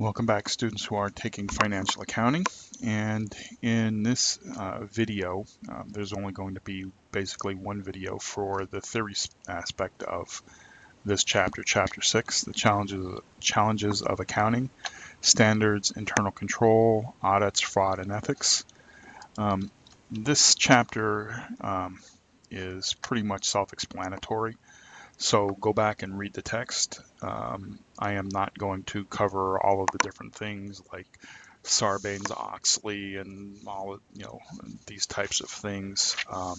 Welcome back students who are taking financial accounting and in this uh, video um, there's only going to be basically one video for the theory aspect of this chapter, chapter 6, the challenges, challenges of accounting, standards, internal control, audits, fraud, and ethics. Um, this chapter um, is pretty much self-explanatory. So go back and read the text. Um, I am not going to cover all of the different things like Sarbanes-Oxley and all of, you know these types of things. Um,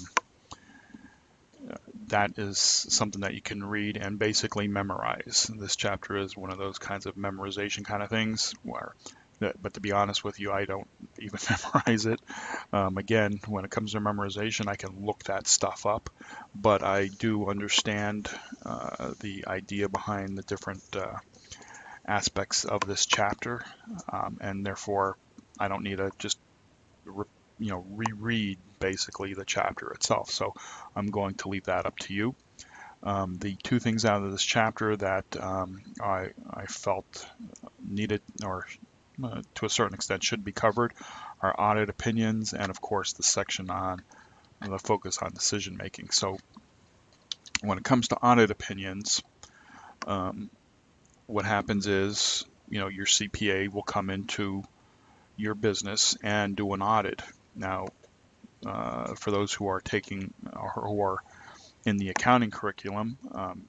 that is something that you can read and basically memorize. This chapter is one of those kinds of memorization kind of things where but to be honest with you, I don't even memorize it. Um, again, when it comes to memorization, I can look that stuff up, but I do understand uh, the idea behind the different uh, aspects of this chapter, um, and therefore I don't need to just you know reread basically the chapter itself. So I'm going to leave that up to you. Um, the two things out of this chapter that um, I, I felt needed or uh, to a certain extent should be covered our audit opinions and of course the section on the focus on decision making. So when it comes to audit opinions, um, what happens is, you know, your CPA will come into your business and do an audit. Now, uh, for those who are taking or who are in the accounting curriculum, um,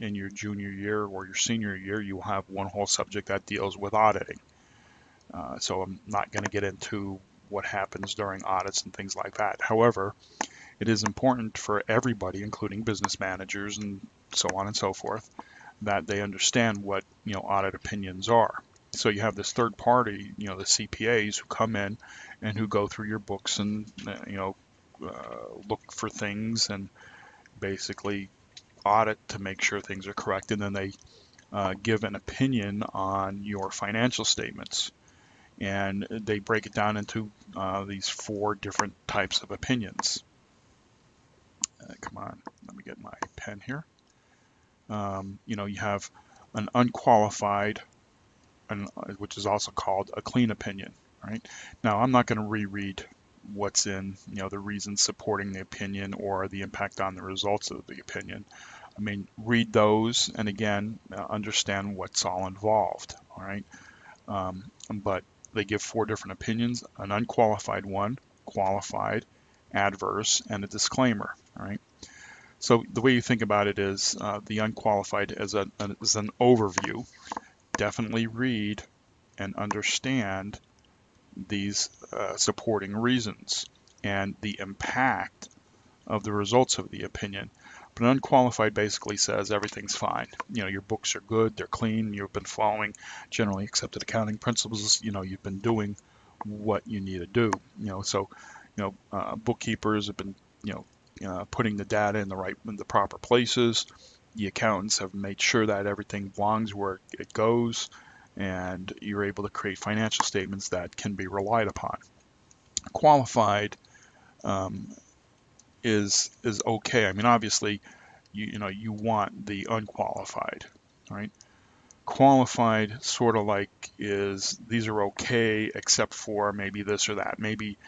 in your junior year or your senior year, you will have one whole subject that deals with auditing. Uh, so I'm not going to get into what happens during audits and things like that. However, it is important for everybody, including business managers and so on and so forth, that they understand what you know audit opinions are. So you have this third party, you know, the CPAs who come in and who go through your books and you know uh, look for things and basically audit to make sure things are correct, and then they uh, give an opinion on your financial statements and they break it down into uh, these four different types of opinions. Uh, come on, let me get my pen here. Um, you know, you have an unqualified, an, which is also called a clean opinion, right? Now, I'm not going to reread what's in, you know, the reasons supporting the opinion or the impact on the results of the opinion. I mean, read those and again, uh, understand what's all involved, all right? Um, but they give four different opinions, an unqualified one, qualified, adverse, and a disclaimer. All right. So the way you think about it is uh, the unqualified as, a, as an overview. Definitely read and understand these uh, supporting reasons and the impact of the results of the opinion. But an unqualified basically says everything's fine. You know, your books are good, they're clean, you've been following generally accepted accounting principles, you know, you've been doing what you need to do. You know, so, you know, uh, bookkeepers have been, you know, uh, putting the data in the right, in the proper places. The accountants have made sure that everything belongs where it goes, and you're able to create financial statements that can be relied upon. Qualified um, is is okay. I mean, obviously, you you know you want the unqualified, right? Qualified sort of like is these are okay except for maybe this or that. Maybe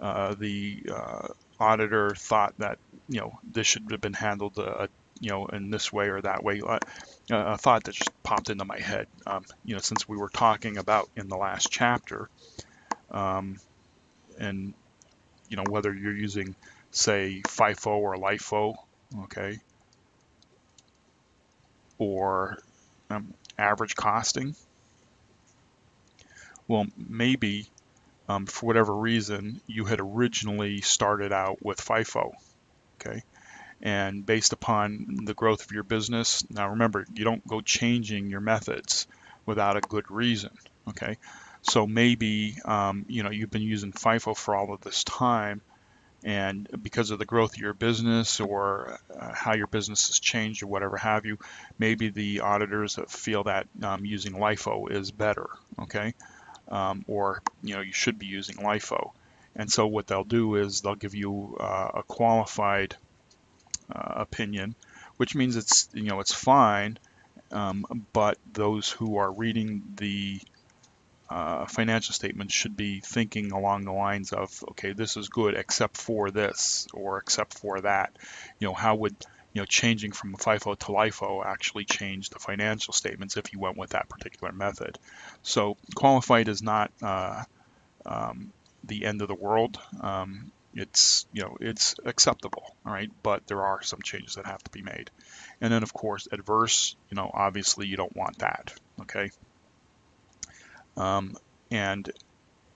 uh, the uh, auditor thought that you know this should have been handled uh, you know in this way or that way. Uh, a thought that just popped into my head. Um, you know, since we were talking about in the last chapter, um, and you know whether you're using say FIFO or LIFO, okay, or um, average costing. Well, maybe um, for whatever reason you had originally started out with FIFO, okay, and based upon the growth of your business. Now remember, you don't go changing your methods without a good reason, okay. So maybe um, you know you've been using FIFO for all of this time and because of the growth of your business or uh, how your business has changed or whatever have you, maybe the auditors feel that um, using LIFO is better, okay? Um, or you know you should be using LIFO. And so what they'll do is they'll give you uh, a qualified uh, opinion, which means it's you know it's fine, um, but those who are reading the uh, financial statements should be thinking along the lines of, okay, this is good except for this or except for that. You know, how would you know changing from FIFO to LIFO actually change the financial statements if you went with that particular method? So qualified is not uh, um, the end of the world. Um, it's you know it's acceptable all right but there are some changes that have to be made and then of course adverse you know obviously you don't want that okay um, and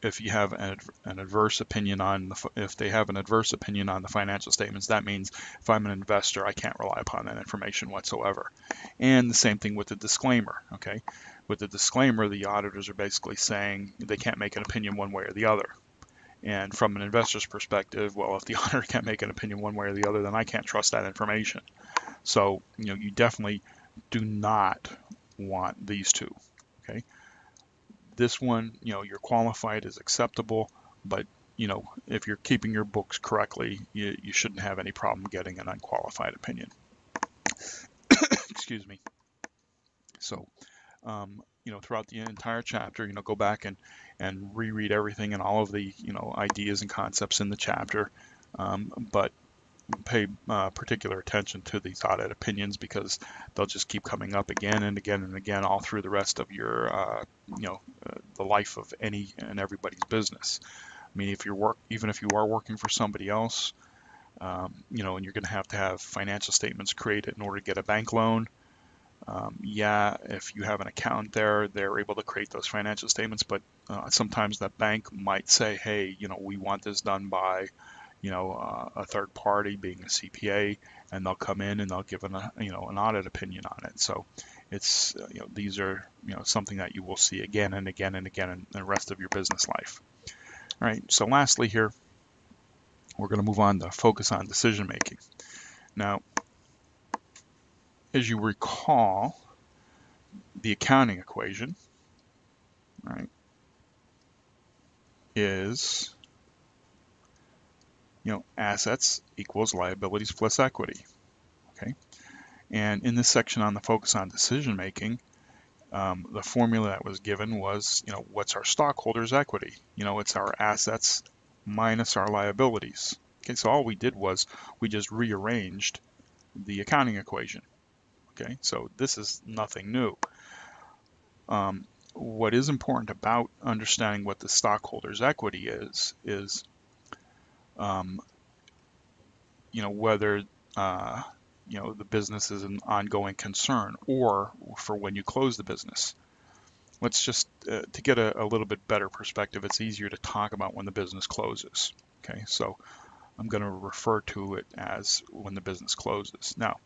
if you have an, an, adverse opinion on the, if they have an adverse opinion on the financial statements, that means if I'm an investor, I can't rely upon that information whatsoever. And the same thing with the disclaimer. Okay, with the disclaimer, the auditors are basically saying they can't make an opinion one way or the other. And from an investor's perspective, well, if the auditor can't make an opinion one way or the other, then I can't trust that information. So, you know, you definitely do not want these two. Okay. This one, you know, you're qualified is acceptable, but you know, if you're keeping your books correctly, you, you shouldn't have any problem getting an unqualified opinion. Excuse me. So, um, you know, throughout the entire chapter, you know, go back and, and reread everything and all of the, you know, ideas and concepts in the chapter. Um, but pay uh, particular attention to these audit opinions because they'll just keep coming up again and again and again all through the rest of your, uh, you know, uh, the life of any and everybody's business. I mean, if you're work, even if you are working for somebody else, um, you know, and you're going to have to have financial statements created in order to get a bank loan. Um, yeah, if you have an account there, they're able to create those financial statements, but uh, sometimes that bank might say, hey, you know, we want this done by you know, uh, a third party being a CPA, and they'll come in and they'll give an, uh, you know, an audit opinion on it. So it's, uh, you know, these are, you know, something that you will see again and again and again in the rest of your business life. All right. So lastly here, we're going to move on to focus on decision making. Now, as you recall, the accounting equation, right, is you know, assets equals liabilities plus equity. Okay, and in this section on the focus on decision making, um, the formula that was given was, you know, what's our stockholders' equity? You know, it's our assets minus our liabilities. Okay, so all we did was we just rearranged the accounting equation. Okay, so this is nothing new. Um, what is important about understanding what the stockholders' equity is, is um, you know, whether uh, you know the business is an ongoing concern or for when you close the business. Let's just uh, to get a, a, little bit better perspective. It's easier to talk about when the business closes. Okay, so I'm going to refer to it as when the business closes. Now,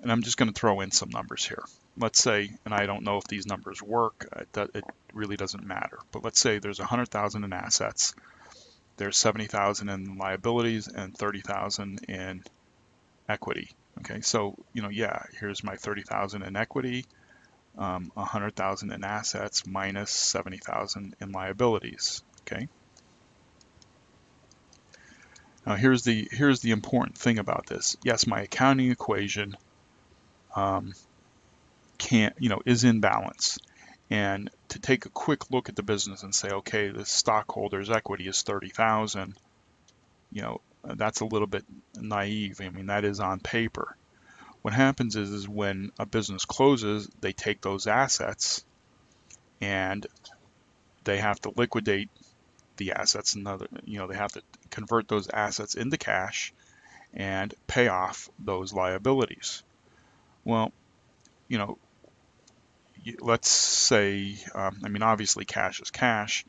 and I'm just going to throw in some numbers here. Let's say, and I don't know if these numbers work. It, it really doesn't matter. But let's say there's 100,000 in assets there's 70,000 in liabilities and 30,000 in equity. Okay, so you know, yeah, here's my 30,000 in equity, um, 100,000 in assets minus 70,000 in liabilities. Okay. Now here's the here's the important thing about this. Yes, my accounting equation um, can't you know is in balance, and to take a quick look at the business and say, okay, the stockholders' equity is 30,000, you know, that's a little bit naive. I mean, that is on paper. What happens is, is when a business closes, they take those assets and they have to liquidate the assets. Another, you know, they have to convert those assets into cash and pay off those liabilities. Well, you know, let's say, um, I mean, obviously cash is cash,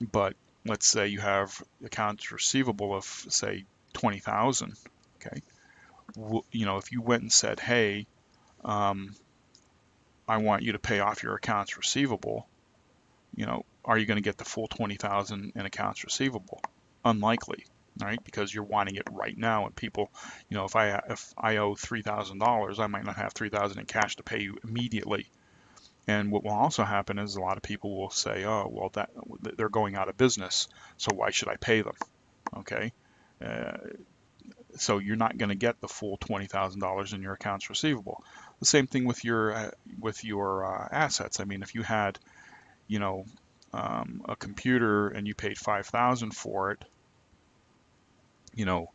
but let's say you have accounts receivable of say 20,000, okay? you know, if you went and said, hey, um, I want you to pay off your accounts receivable, you know, are you going to get the full 20,000 in accounts receivable? Unlikely, right? Because you're wanting it right now, and people, you know, if I if I owe three thousand dollars, I might not have three thousand in cash to pay you immediately. And what will also happen is a lot of people will say, oh, well, that they're going out of business, so why should I pay them? Okay. Uh, so you're not going to get the full $20,000 in your accounts receivable. The same thing with your uh, with your uh, assets. I mean, if you had, you know, um, a computer and you paid 5000 for it, you know,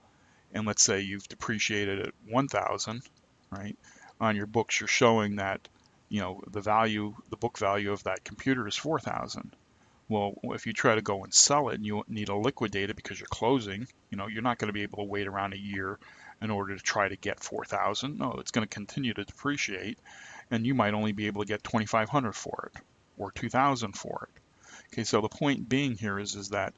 and let's say you've depreciated it 1000 right? On your books, you're showing that, you know, the value, the book value of that computer is 4000 well, if you try to go and sell it and you need to liquidate it because you're closing, you know, you're not going to be able to wait around a year in order to try to get 4,000. No, it's going to continue to depreciate and you might only be able to get 2,500 for it or 2,000 for it. Okay, so the point being here is, is that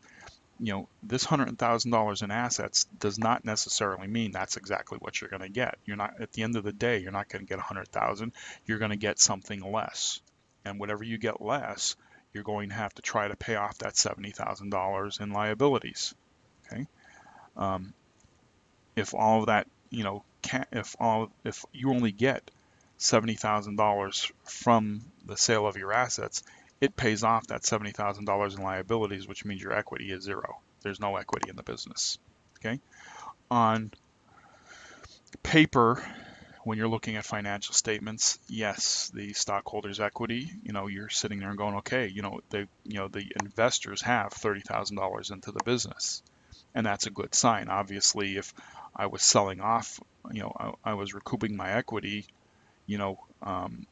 you know, this $100,000 in assets does not necessarily mean that's exactly what you're going to get. You're not, at the end of the day, you're not going to get 100,000. You're going to get something less. And whatever you get less, you're going to have to try to pay off that $70,000 in liabilities. Okay. Um, if all of that, you know, can, if all, if you only get $70,000 from the sale of your assets, it pays off that $70,000 in liabilities, which means your equity is zero. There's no equity in the business. Okay. On paper, when you're looking at financial statements, yes, the stockholders' equity, you know, you're sitting there and going, okay, you know, they, you know, the investors have $30,000 into the business, and that's a good sign. Obviously, if I was selling off, you know, I, I was recouping my equity, you know, um,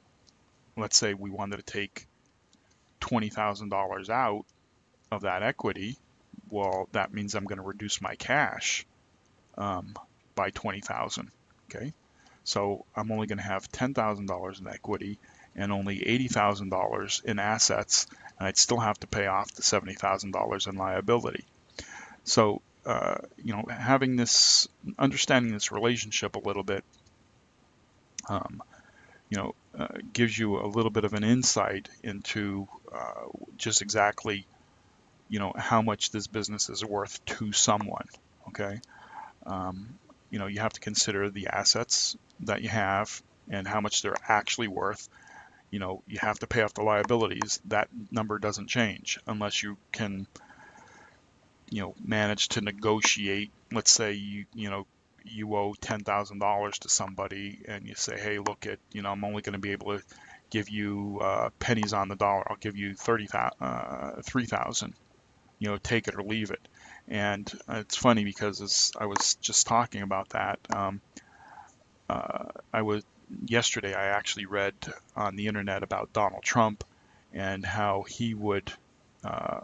let's say we wanted to take $20,000 out of that equity, well, that means I'm going to reduce my cash um, by 20,000. Okay, so I'm only going to have $10,000 in equity and only $80,000 in assets, and I'd still have to pay off the $70,000 in liability. So, uh, you know, having this, understanding this relationship a little bit, um, you know, uh, gives you a little bit of an insight into uh, just exactly, you know, how much this business is worth to someone. Okay, um, you know, you have to consider the assets that you have and how much they're actually worth. You know, you have to pay off the liabilities. That number doesn't change unless you can, you know, manage to negotiate. Let's say you, you know, you owe $10,000 to somebody and you say, hey, look at, you know, I'm only going to be able to give you uh, pennies on the dollar. I'll give you 30, uh, 3,000, you know, take it or leave it. And it's funny because as I was just talking about that, um, uh, I was yesterday I actually read on the internet about Donald Trump and how he would uh,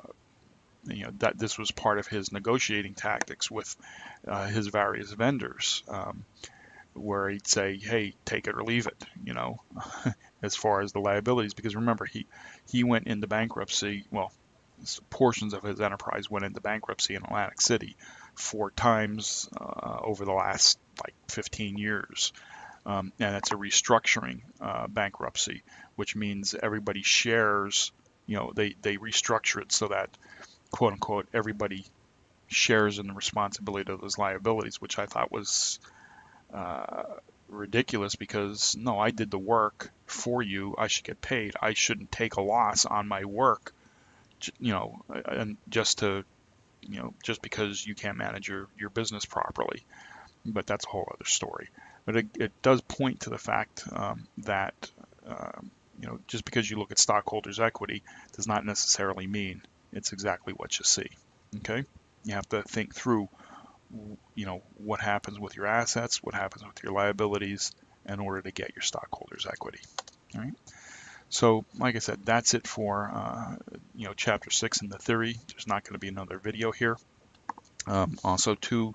you know that this was part of his negotiating tactics with uh, his various vendors, um, where he'd say, "Hey, take it or leave it," you know, as far as the liabilities. Because remember, he he went into bankruptcy. Well, portions of his enterprise went into bankruptcy in Atlantic City four times uh, over the last like 15 years. Um, and it's a restructuring uh, bankruptcy, which means everybody shares. You know, they they restructure it so that quote unquote everybody shares in the responsibility of those liabilities, which I thought was uh, ridiculous because no, I did the work for you. I should get paid. I shouldn't take a loss on my work, you know, and just to, you know, just because you can't manage your, your business properly. But that's a whole other story. But it, it does point to the fact um, that, um, you know, just because you look at stockholders' equity does not necessarily mean it's exactly what you see. Okay, you have to think through, you know, what happens with your assets, what happens with your liabilities, in order to get your stockholders' equity. All right. So, like I said, that's it for uh, you know chapter six in the theory. There's not going to be another video here. Um, also, too,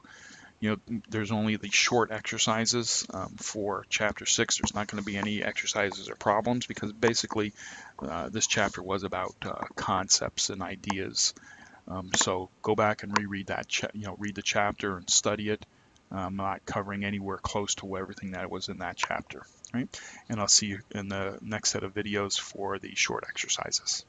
you know, there's only the short exercises um, for chapter six. There's not going to be any exercises or problems because basically uh, this chapter was about uh, concepts and ideas. Um, so go back and reread that, you know, read the chapter and study it. I'm not covering anywhere close to everything that was in that chapter, right? And I'll see you in the next set of videos for the short exercises.